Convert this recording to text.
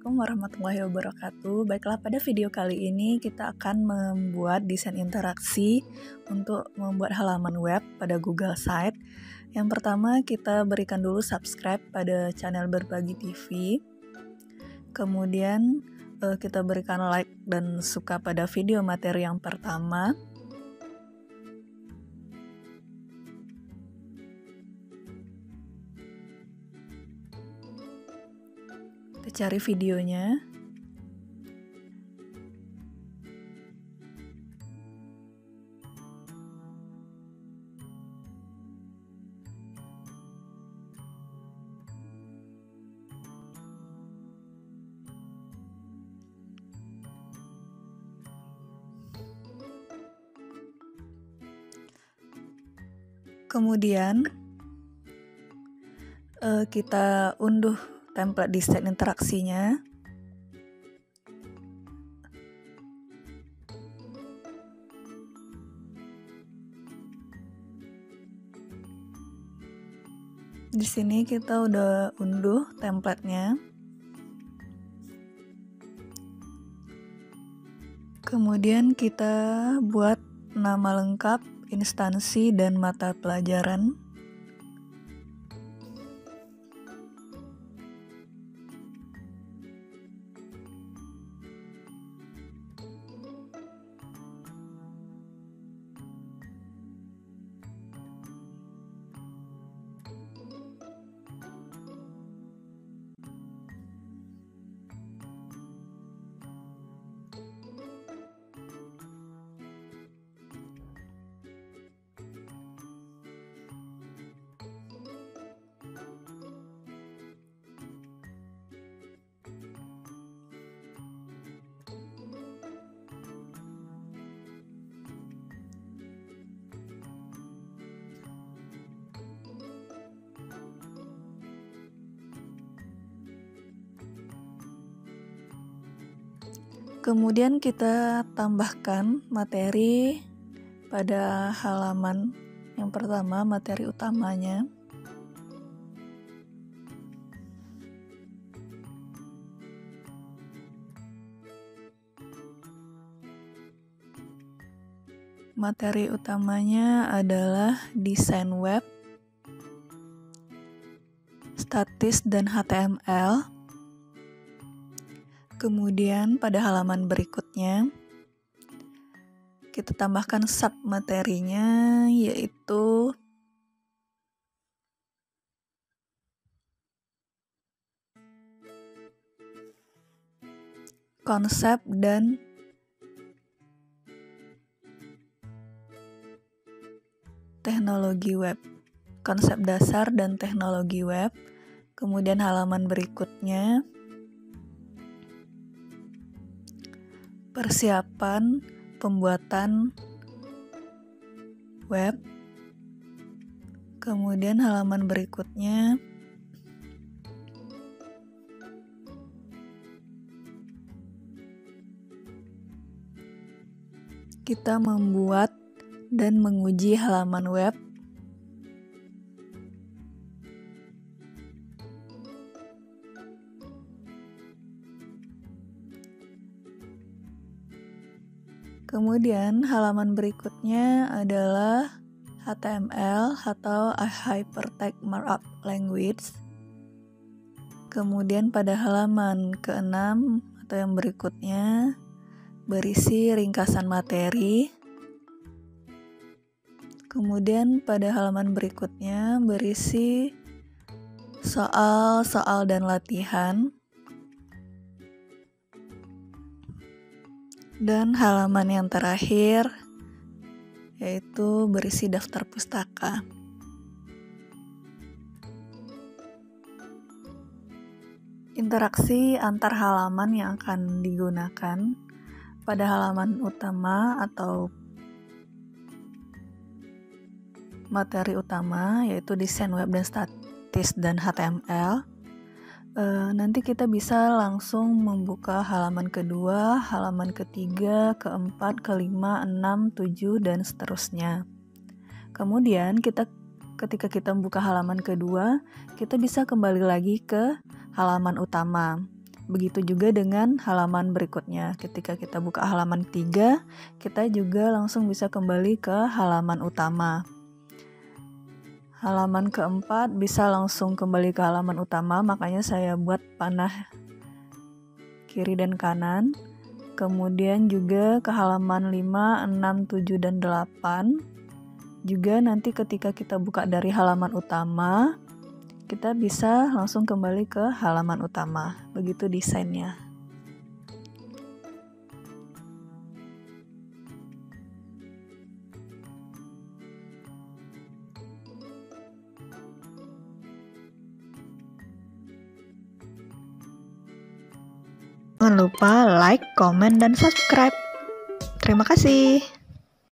Assalamualaikum warahmatullahi wabarakatuh. Baiklah, pada video kali ini kita akan membuat desain interaksi untuk membuat halaman web pada Google Site. Yang pertama, kita berikan dulu subscribe pada channel Berbagi TV. Kemudian, eh, kita berikan like dan suka pada video materi yang pertama. Cari videonya. Kemudian uh, kita unduh template desain interaksinya. Di sini kita udah unduh templatenya. Kemudian kita buat nama lengkap, instansi, dan mata pelajaran. Kemudian kita tambahkan materi pada halaman yang pertama, materi utamanya. Materi utamanya adalah desain web, statis, dan HTML. Kemudian pada halaman berikutnya kita tambahkan sub materinya yaitu konsep dan teknologi web. Konsep dasar dan teknologi web. Kemudian halaman berikutnya persiapan pembuatan web. Kemudian halaman berikutnya kita membuat dan menguji halaman web Kemudian halaman berikutnya adalah HTML atau Hypertext Markup Language. Kemudian pada halaman ke-6 atau yang berikutnya berisi ringkasan materi. Kemudian pada halaman berikutnya berisi soal-soal dan latihan. Dan halaman yang terakhir yaitu berisi daftar pustaka. Interaksi antar halaman yang akan digunakan pada halaman utama atau materi utama yaitu desain web dan statis dan HTML Uh, nanti kita bisa langsung membuka halaman kedua, halaman ketiga, keempat, kelima, enam, tujuh, dan seterusnya. Kemudian kita ketika kita membuka halaman kedua, kita bisa kembali lagi ke halaman utama. Begitu juga dengan halaman berikutnya. Ketika kita buka halaman 3, kita juga langsung bisa kembali ke halaman utama. Halaman keempat bisa langsung kembali ke halaman utama, makanya saya buat panah kiri dan kanan. Kemudian juga ke halaman 5, 6, 7, dan 8. Juga nanti ketika kita buka dari halaman utama, kita bisa langsung kembali ke halaman utama. Begitu desainnya. Jangan lupa like, komen, dan subscribe. Terima kasih.